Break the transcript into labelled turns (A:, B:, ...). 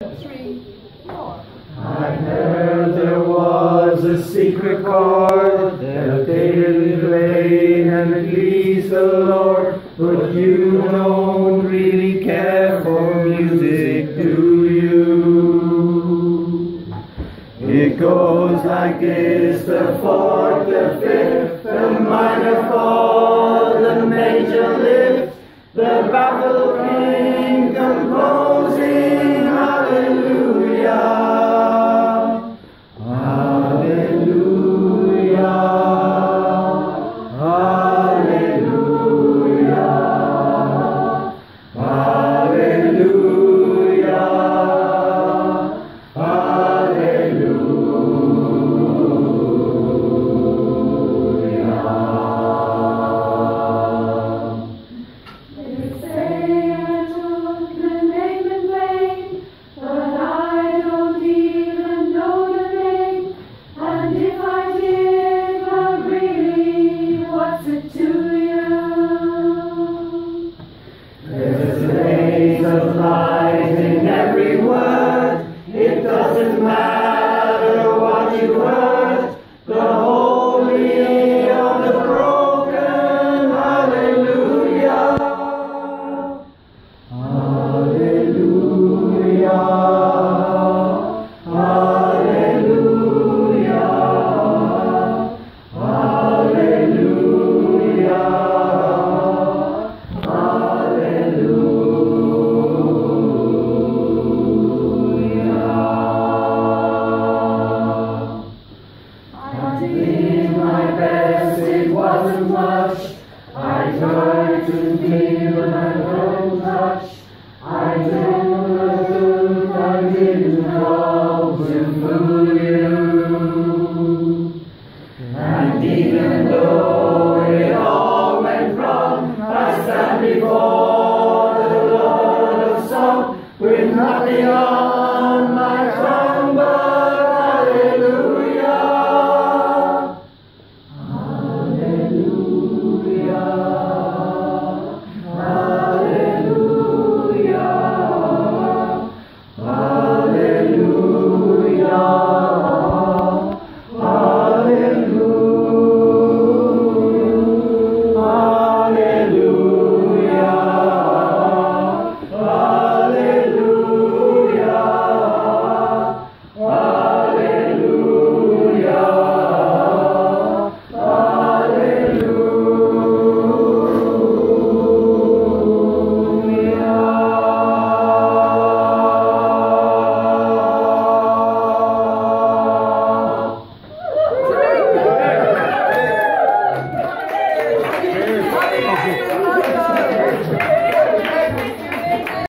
A: I heard there was a secret chord that David played and it pleased the Lord, but you don't really care for music, do you? It goes like this, the fourth, the fifth, the minor fall, the major lift, the baffled king composing matter did my best, it wasn't much. I tried to feel and I couldn't touch. I took the truth, I didn't know to fool you. And even though it all went wrong, I stand before the Lord of Song with nothing on